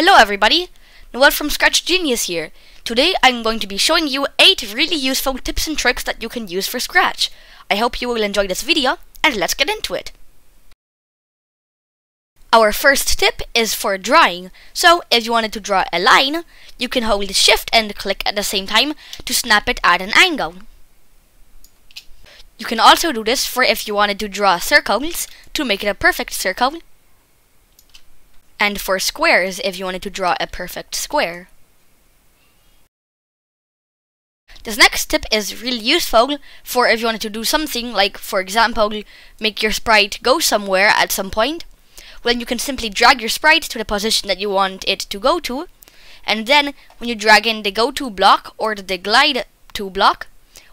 Hello everybody, Noel from Scratch Genius here. Today I'm going to be showing you 8 really useful tips and tricks that you can use for Scratch. I hope you will enjoy this video, and let's get into it. Our first tip is for drawing. So, if you wanted to draw a line, you can hold shift and click at the same time to snap it at an angle. You can also do this for if you wanted to draw circles to make it a perfect circle and for squares if you wanted to draw a perfect square. This next tip is really useful for if you wanted to do something like, for example, make your sprite go somewhere at some point. Well, then you can simply drag your sprite to the position that you want it to go to, and then when you drag in the go to block or the glide to block,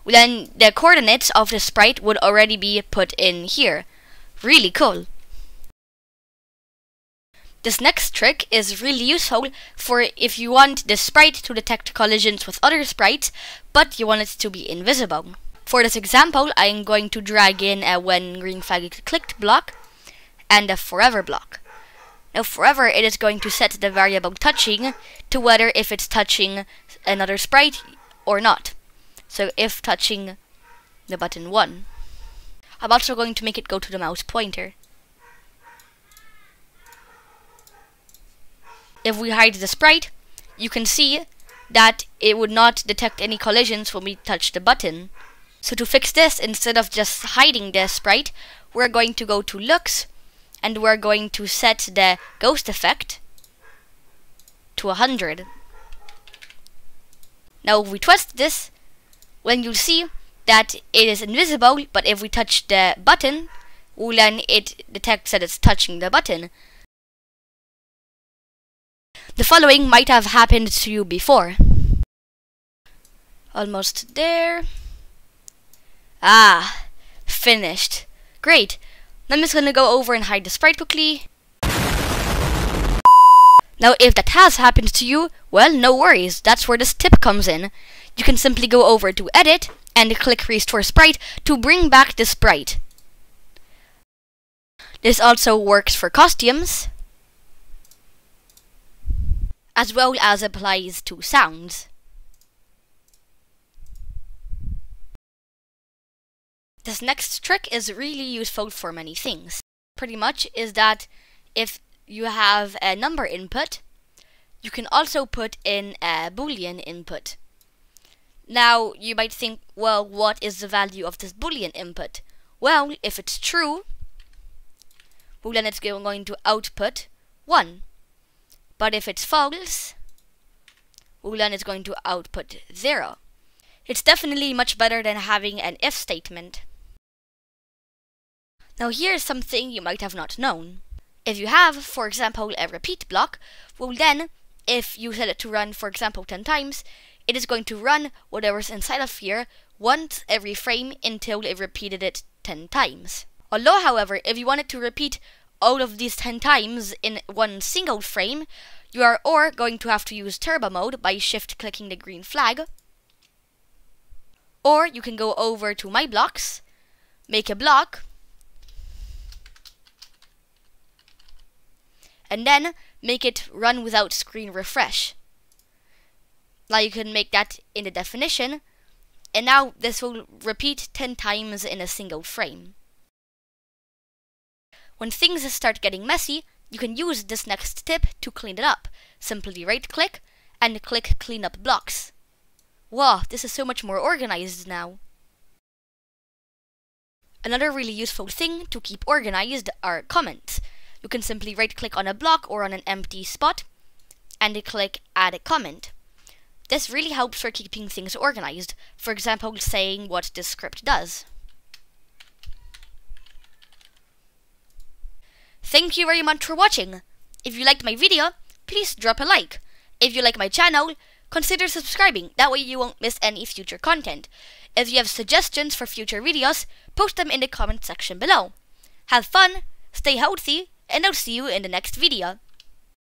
then the coordinates of the sprite would already be put in here. Really cool. This next trick is really useful for if you want the sprite to detect collisions with other sprites, but you want it to be invisible. For this example, I am going to drag in a when green flag clicked block and a forever block. Now forever it is going to set the variable touching to whether if it's touching another sprite or not. So if touching the button 1. I'm also going to make it go to the mouse pointer. If we hide the sprite, you can see that it would not detect any collisions when we touch the button. So to fix this, instead of just hiding the sprite, we're going to go to looks and we're going to set the ghost effect to 100. Now if we twist this, when you'll see that it is invisible, but if we touch the button, well then it detects that it's touching the button. The following might have happened to you before. Almost there. Ah, finished. Great. I'm just gonna go over and hide the sprite quickly. Now, if that has happened to you, well, no worries. That's where this tip comes in. You can simply go over to Edit and click Restore Sprite to bring back the sprite. This also works for costumes as well as applies to sounds. This next trick is really useful for many things. Pretty much is that if you have a number input, you can also put in a boolean input. Now, you might think, well, what is the value of this boolean input? Well, if it's true, well, then it's going to output 1. But if it's false, Ulan is going to output 0. It's definitely much better than having an if statement. Now here's something you might have not known. If you have, for example, a repeat block, well then, if you set it to run, for example, 10 times, it is going to run whatever's inside of here once every frame until it repeated it 10 times. Although, however, if you want it to repeat all of these 10 times in one single frame, you are or going to have to use turbo mode by shift clicking the green flag, or you can go over to my blocks, make a block, and then make it run without screen refresh. Now you can make that in the definition, and now this will repeat 10 times in a single frame. When things start getting messy, you can use this next tip to clean it up. Simply right click and click clean up blocks. Wow, this is so much more organized now. Another really useful thing to keep organized are comments. You can simply right click on a block or on an empty spot and click add a comment. This really helps for keeping things organized, for example saying what this script does. Thank you very much for watching. If you liked my video, please drop a like. If you like my channel, consider subscribing, that way you won't miss any future content. If you have suggestions for future videos, post them in the comment section below. Have fun, stay healthy, and I'll see you in the next video.